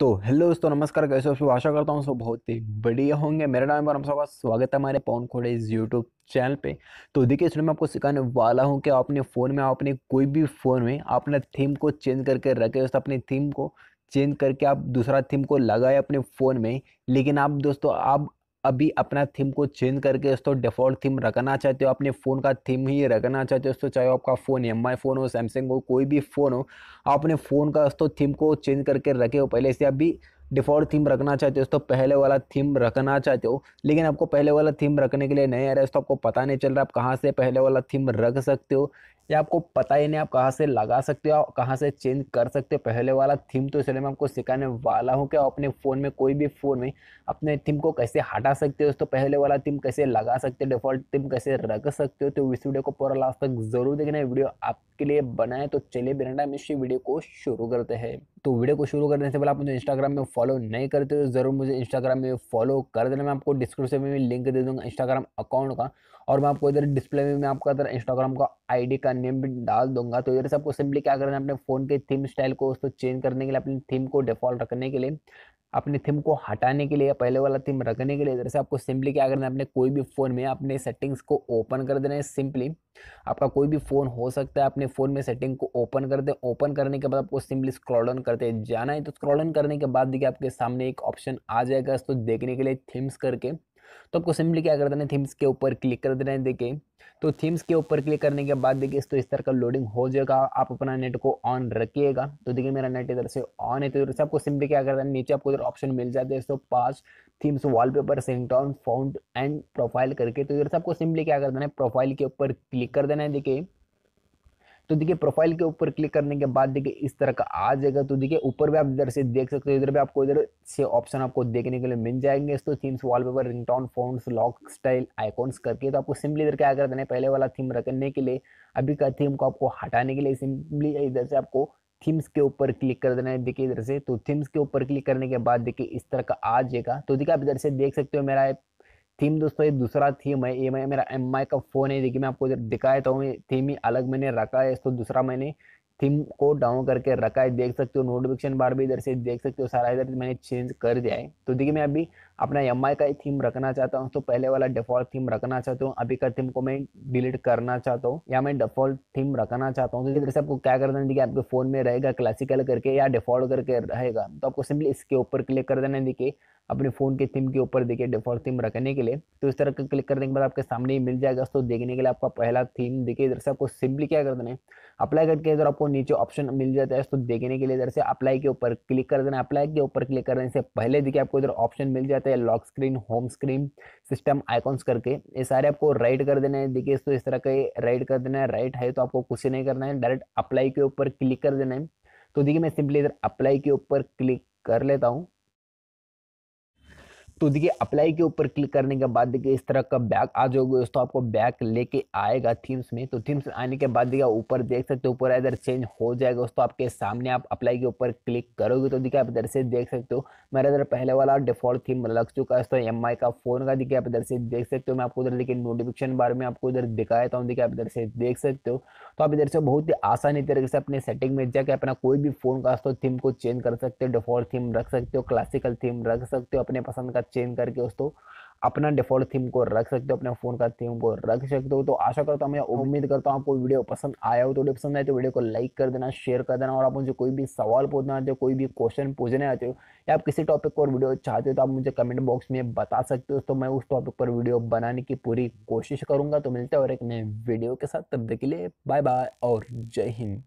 तो हेलो दोस्तों, नमस्कार कैसे हो आशा करता हूँ सब बहुत ही बढ़िया होंगे। मेरा नाम और हम सबका स्वागत है हमारे पवन खोड़े इस यूट्यूब चैनल पे। तो देखिए इसमें मैं आपको सिखाने वाला हूँ कि अपने फ़ोन में अपने कोई भी फ़ोन में अपने थीम को चेंज करके रखे, दोस्तों, अपने थीम को चेंज करके आप दूसरा थीम को लगाए अपने फ़ोन में। लेकिन आप दोस्तों, आप अभी अपना थीम को चेंज करके दोस्तों डिफ़ॉल्ट थीम रखना चाहते हो, अपने फ़ोन का थीम ही रखना चाहते हो दोस्तों चाहे आपका फ़ोन एम आई फ़ोन हो सैमसंग हो, कोई भी फ़ोन हो, आप अपने फ़ोन का दोस्तों थीम को चेंज करके रखे हो, पहले से अभी डिफ़ॉल्ट थीम रखना चाहते हो दोस्तों पहले वाला थीम रखना चाहते हो, लेकिन आपको पहले वाला थीम रखने के लिए नहीं आ रहा है तो आपको पता नहीं चल रहा, आप कहाँ से पहले वाला थीम रख सकते हो या आपको पता ही नहीं आप कहाँ से लगा सकते हो, कहाँ से चेंज कर सकते हो। पहले वाला थीम तो इसलिए मैं आपको सिखाने वाला हूँ कि आप अपने फ़ोन में, कोई भी फ़ोन में अपने थीम को कैसे हटा सकते हो। तो पहले वाला थीम कैसे लगा सकते हो डिफ़ॉल्ट थीम कैसे रख सकते हो तो इस वीडियो को पूरा लास्ट तक ज़रूर देखना। वीडियो आपके लिए बनाए तो चलिए बिना टाइम वीडियो को शुरू करते हैं। तो वीडियो को शुरू करने से पहले आप मुझे इंस्टाग्राम में फॉलो नहीं करते हो ज़रूर मुझे इंस्टाग्राम में फॉलो कर देना। मैं आपको डिस्क्रिप्शन में लिंक दे दूँगा इंस्टाग्राम अकाउंट का। और मैं आपको इधर डिस्प्ले में, मैं आपका इधर इंस्टाग्राम का आईडी का नेम भी डाल दूँगा। तो इधर से आपको सिंपली क्या करना है, अपने फ़ोन के थीम स्टाइल को उसको चेंज करने के लिए, अपनी थीम को डिफ़ॉल्ट रखने के लिए, अपने थीम को हटाने के लिए या पहले वाला थीम रखने के लिए, इधर से आपको सिंपली क्या करना है, अपने कोई भी फ़ोन में अपने सेटिंग्स को ओपन कर देना है सिंपली आपका कोई भी फ़ोन हो सकता है, अपने फ़ोन में सेटिंग को ओपन कर दे। ओपन करने के बाद आपको सिंपली स्क्रॉल डाउन करते जाना है। तो स्क्रॉल डाउन करने के बाद देखिए आपके सामने एक ऑप्शन आ जाएगा इसको देखने के लिए थीम्स करके। तो आपको सिंपली क्या कर देना है थीम्स के ऊपर क्लिक कर देना है, देखिए। तो थीम्स के ऊपर क्लिक करने के बाद, देखिए तो इस तरह का लोडिंग हो जाएगा, आप अपना नेट को ऑन रखिएगा। तो देखिए, मेरा नेट इधर से ऑन है तो इधर से आपको सिंपली क्या करना है, नीचे आपको इधर ऑप्शन मिल जाते हैं तो पास themes wallpaper ringtone fonts and profile करके। तो इधर से आपको सिंपली क्या कर देना है प्रोफ़ाइल के ऊपर क्लिक कर देना है, देखिए। तो देखिए प्रोफ़ाइल के ऊपर क्लिक करने के बाद देखिए इस तरह का आ जाएगा। तो देखिए ऊपर भी आप इधर से देख सकते हो, इधर भी आपको इधर से ऑप्शन आपको देखने के लिए मिल जाएँगे। तो themes wallpaper ringtone fonts lock style icons करके तो आपको सिंपली इधर क्या कर देना है? पहले वाला थीम रखने के लिए, अभी का थीम को आपको हटाने के लिए सिंपली इधर से आपको थीम्स के ऊपर क्लिक कर देना है। देखिए इधर से तो थीम्स के ऊपर क्लिक करने के बाद देखिए इस तरह का आ जाएगा। तो देखिए आप इधर से देख सकते हो, मेरा थीम दोस्तों, ये दूसरा थीम है, ये मैं, मेरा एमआई का फ़ोन है, देखिए मैं आपको दिखाया था हूँ थीम ही अलग मैंने रखा है, इसको दूसरा मैंने थीम को डाउन करके रखा है, देख सकते हो नोटिफिकेशन बार भी इधर से देख सकते हो, सारा इधर मैंने चेंज कर दिया है। तो देखिए मैं अभी अपना एमआई का ही थीम रखना चाहता हूँ तो पहले वाला डिफ़ॉल्ट थीम रखना चाहता हूँ, अभी का थीम को मैं डिलीट करना चाहता हूँ, या मैं डिफ़ॉल्ट थीम रखना चाहता हूँ तो इधर से आपको क्या करना है, देखिए आपके फ़ोन में रहेगा क्लासिकल करके या डिफ़ॉल्ट करके रहेगा तो आपको सिंपली इसके ऊपर क्लिक कर देना है, देखिए अपने फ़ोन के थीम के ऊपर देखिए डिफ़ॉल्ट थीम रखने के लिए तो इस तरह का क्लिक करने के बाद आपके सामने ही मिल जाएगा। तो देखने के लिए आपका पहला थीम देखिए इधर से आपको सिंपली क्या कर देना है? अप्लाई करके इधर आपको नीचे ऑप्शन मिल जाता है तो देखने के लिए इधर से अप्लाई के ऊपर क्लिक कर देना अप्लाई के ऊपर क्लिक करने से पहले देखिए आपको इधर ऑप्शन मिल जाता है lock screen home screen system icons करके। ये सारे आपको राइट कर देना है। देखिए तो इस तरह का राइट कर देना है। राइट है तो आपको कुछ नहीं करना है। डायरेक्ट अप्लाई के ऊपर क्लिक कर देना है। तो देखिए मैं सिंपली इधर अप्लाई के ऊपर क्लिक कर लेता हूँ। तो देखिए अप्लाई के ऊपर क्लिक करने के बाद देखिए, इस तरह का बैक आ जाओगे दोस्तों, आपको बैक लेके आएगा थीम्स में। तो थीम्स आने के बाद देखिए, ऊपर देख सकते हो, ऊपर इधर चेंज हो जाएगा दोस्तों, आपके सामने आप अप्लाई के ऊपर क्लिक करोगे तो देखिए, आप इधर से देख सकते हो, मेरा इधर पहले वाला डिफ़ॉल्ट थीम लग चुका है तो एम का फ़ोन का। देखिए, आप इधर से देख सकते हो, मैं आपको इधर देखिए नोटिफिकेशन बार में आपको इधर दिखाता हूँ, देखिए, आप इधर से देख सकते हो। तो आप इधर से बहुत ही आसानी तरीके से अपने सेटिंग में जाकर अपना कोई भी फ़ोन का थीम को चेंज कर सकते हो डिफ़ॉल्ट थीम रख सकते हो क्लासिकल थीम रख सकते हो, अपने पसंद का चेंज करके दोस्तों अपना डिफ़ॉल्ट थीम को रख सकते हो, अपने फ़ोन का थीम को रख सकते हो। तो आशा करता हूँ, मैं उम्मीद करता हूँ आपको वीडियो पसंद आया हो। तो वीडियो पसंद आए तो वीडियो को लाइक कर देना शेयर कर देना और आप मुझे कोई भी सवाल पूछना चाहते हो, कोई भी क्वेश्चन पूछने आते हो या आप किसी टॉपिक पर वीडियो चाहते हो तो आप मुझे कमेंट बॉक्स में बता सकते हो। तो मैं उस टॉपिक पर वीडियो बनाने की पूरी कोशिश करूँगा। तो मिलते हैं और एक नए वीडियो के साथ। तब के लिए बाय बाय और जय हिंद।